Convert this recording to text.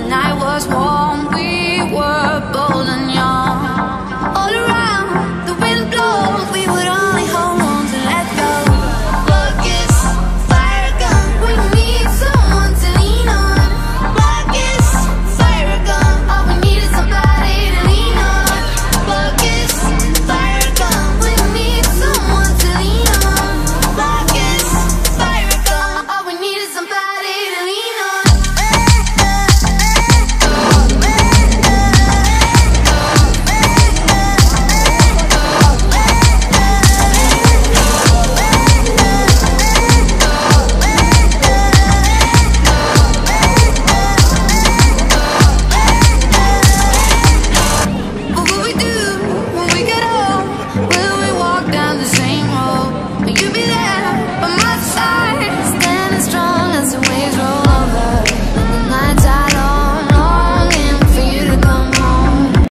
and I was warm.